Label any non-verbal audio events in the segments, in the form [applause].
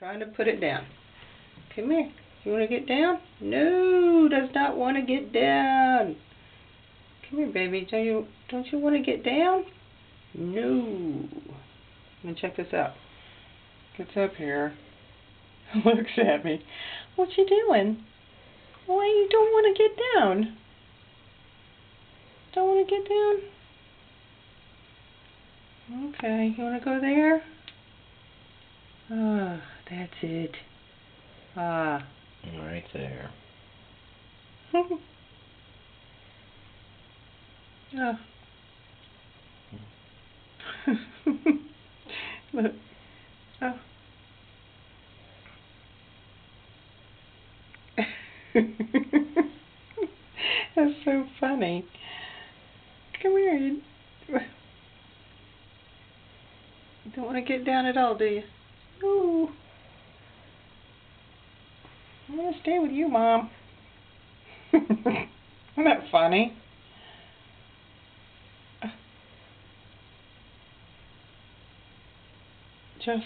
trying to put it down. Come here. You want to get down? No, does not want to get down. Come here, baby. Don't you don't you want to get down? No. Me check this out. Gets up here. [laughs] Looks at me. What you doing? Why you don't want to get down? Don't want to get down? Okay, you want to go there? Ah, that's it. Ah. Right there. oh. [laughs] [laughs] Look. Oh. [laughs] That's so funny. Come here. You don't want to get down at all, do you? Ooh. I'm going to stay with you, Mom. [laughs] Isn't that funny? Just...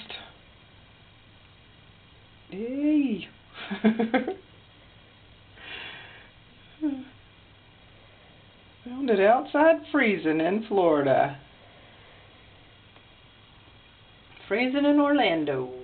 Hey! [laughs] Found it outside freezing in Florida. Freezing in Orlando.